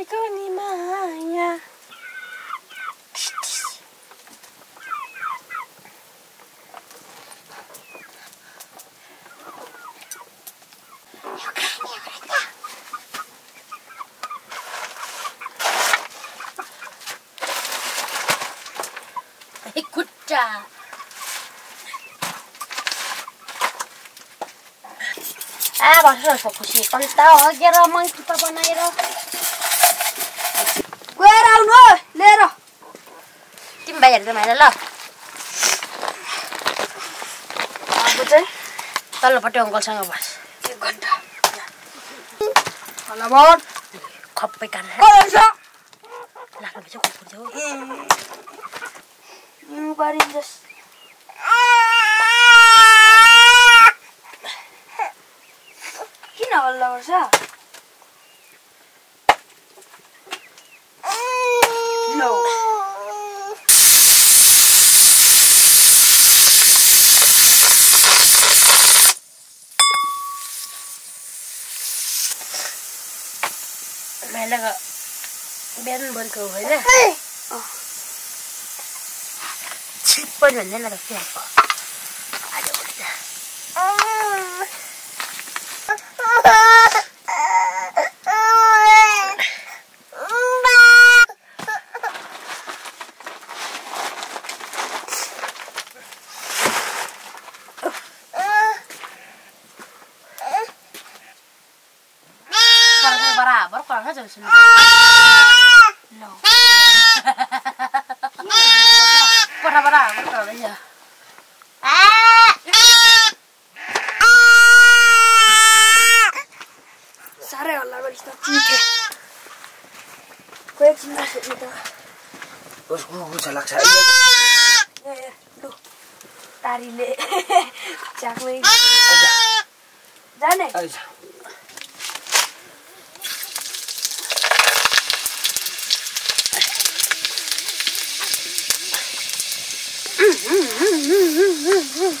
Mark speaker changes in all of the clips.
Speaker 1: Agonimanha. Escucha. Ah, vamos a ver, Fukushi. Quando
Speaker 2: está, ahora quiero manchar
Speaker 1: para ponerlo. चाहिँ भाइला ल।
Speaker 2: अब चाहिँ
Speaker 1: तल्लोपट्टि अङ्कलसँग बस।
Speaker 2: एक घन्टा।
Speaker 1: खप्पै काटेर लाग्नु चाहिँ खुट्छ
Speaker 2: किन हल्ला गर्छ लो
Speaker 1: भाइलाको बिहान बोलेको होइन? छिप पनि भन्दैन त आज कराउँछ जब सुन्नु
Speaker 2: लो
Speaker 1: बरा बराबर कराउँदैछ
Speaker 2: साह्रै हल्ला गरिस् त चिठे कोही एकछिन नसोध्नु त
Speaker 3: उसको गुच्छा लाग्छ
Speaker 1: Mm-hmm.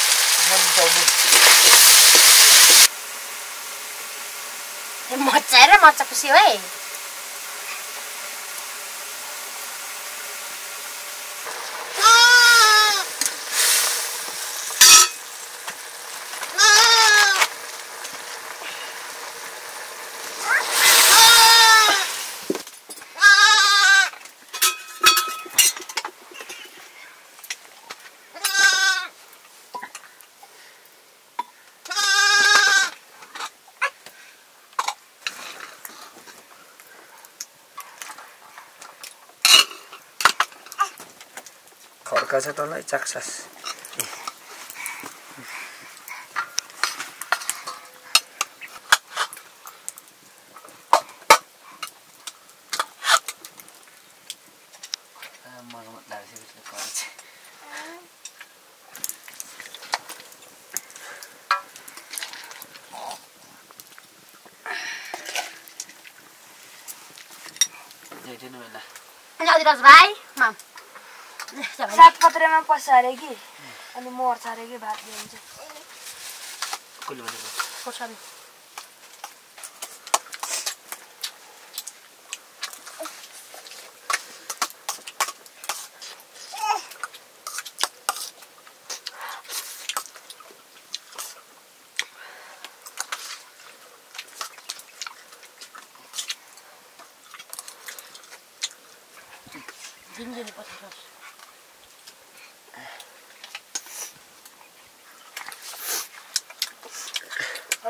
Speaker 1: र मजा खुसी है।
Speaker 3: खड्का छ तँलाई चाक्सास
Speaker 1: जाउदिनुहोस् भाइ माम जा भाइ।
Speaker 2: सात पत्रेमा पसारे कि? अनि मर्छ अरे कि भात दिन्छ
Speaker 1: खोर्सानी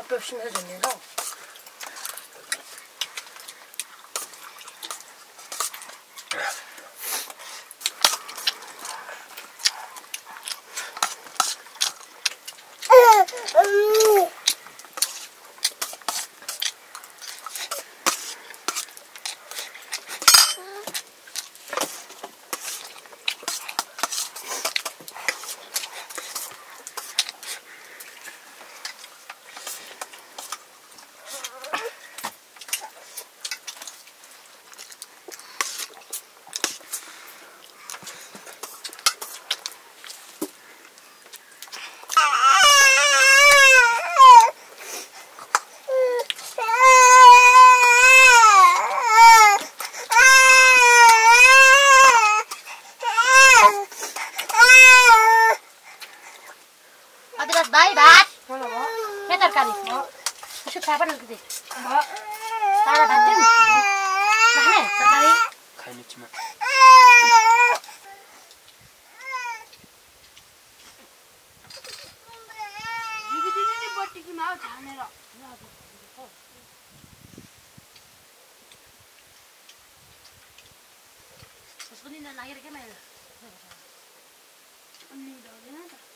Speaker 1: 밥값 심해졌네요. तरकारी तरकारी नलागेर के मैले
Speaker 2: अनि हुँदैन त